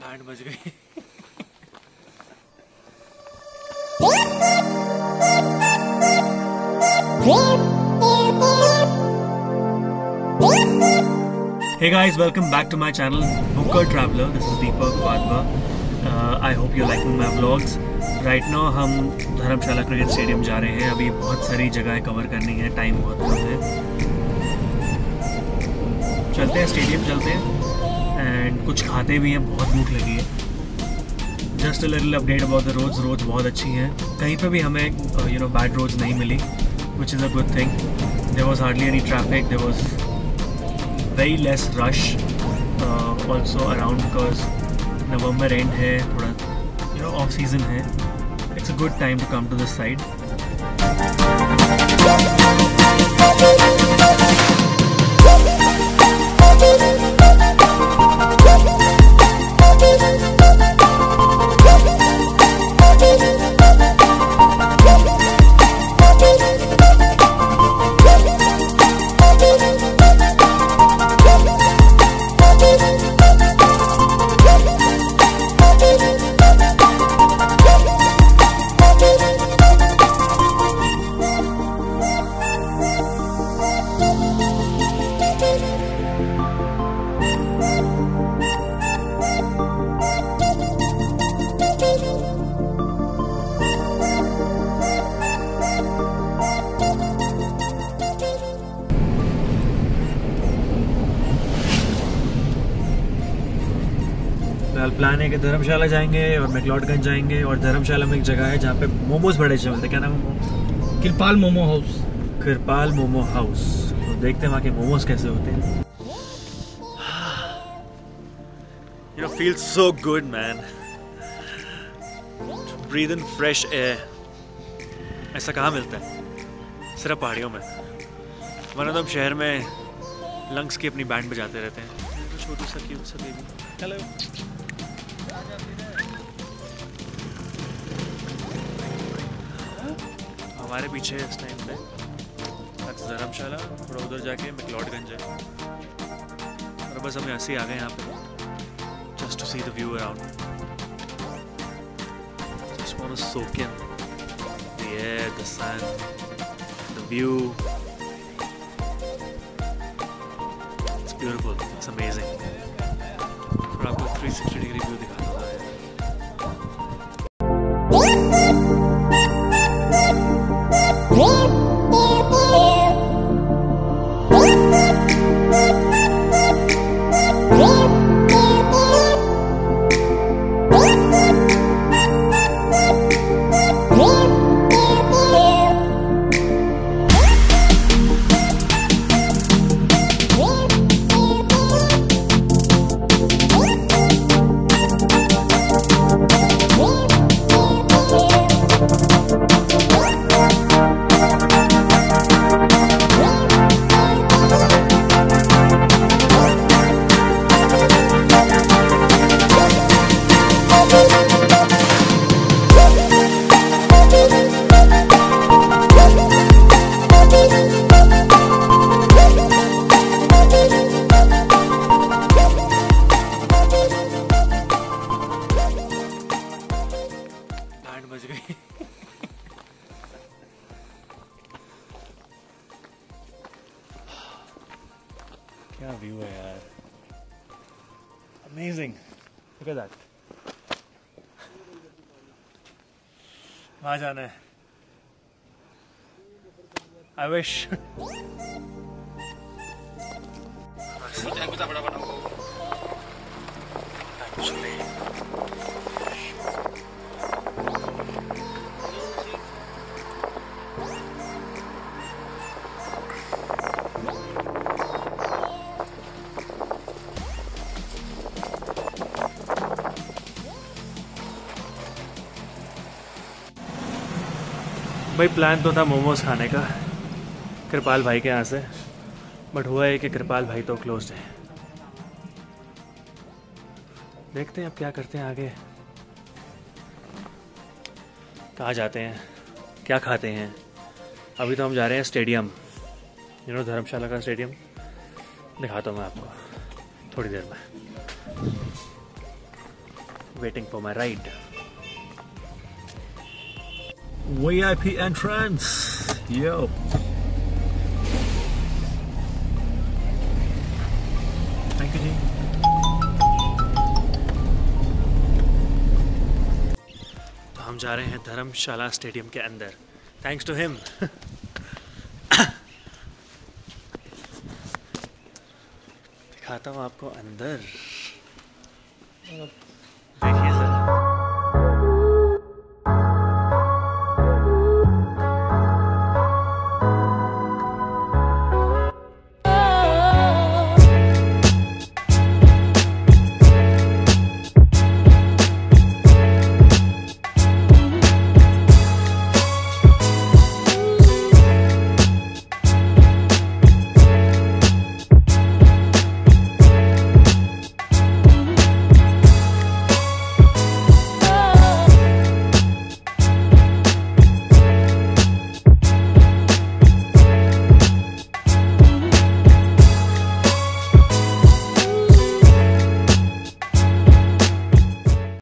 Band बज गई Hey guys, welcome back to my channel, Booker Traveler. This is Deepak Padma. Uh, I hope you're liking my vlogs. Right now हम धर्मशाला cricket stadium जा रहे हैं अभी बहुत सारी जगह कवर करनी है टाइम बहुत कम है चलते हैं स्टेडियम चलते हैं। एंड कुछ खाते भी हैं, बहुत भूख लगी है। Just little update about the roads roads बहुत अच्छी हैं। कहीं पे भी हमें यू नो बैड रोड्स नहीं मिली which is a good thing there was hardly any traffic there was very less rush also around because November end है, थोड़ा यू नो ऑफ़ सीज़न है। It's a good time to come to this side फ़िलहाल plan है कि धर्मशाला जाएँगे और मैकलॉडगंज जाएँगे और धर्मशाला में एक जगह है जहाँ पे मोमोज बड़े अच्छे मिलते हैं। क्या नाम है मोमो? कृपाल मोमो हाउस। किरपाल मोमो हाउस। तो देखते हैं वहाँ के मोमोज कैसे होते हैं। You know, feels so good, man. Breathe in fresh air. ऐसा कहाँ मिलता है? सिर्फ़ पहाड़ियों में। वरना तो हम शहर में लंग्स की अपनी बैंड बजाते रहते हैं। तो छोटू सा क्यूट सा बेबी हेलो हमारे पीछे इस टाइम पे धर्मशाला थोड़ा उधर जाके मैकलॉडगंज है और बस हम ऐसे ही आ गए यहाँ पे just to see the view around just want to soak in the air, the sun, the view. It's beautiful. It's amazing. और आपको 360 डिग्री व्यू दिखाता हूँ क्या व्यू है यार अमेजिंग लुक एट दैट वहाँ जाना है आई विश भाई प्लान तो था मोमोज खाने का। कृपाल भाई के यहाँ से। बट हुआ है कि कृपाल भाई तो क्लोज है। देखते हैं अब क्या करते हैं आगे। कहाँ जाते हैं? क्या खाते हैं? अभी तो हम जा रहे हैं स्टेडियम यू नो धर्मशाला का स्टेडियम दिखाता हूँ मैं आपको। थोड़ी देर में। Waiting for my ride VIP entrance. Yo. Thank you, जी. तो हम जा रहे हैं धर्मशाला स्टेडियम के अंदर थैंक्स टू हिम दिखाता हूँ आपको अंदर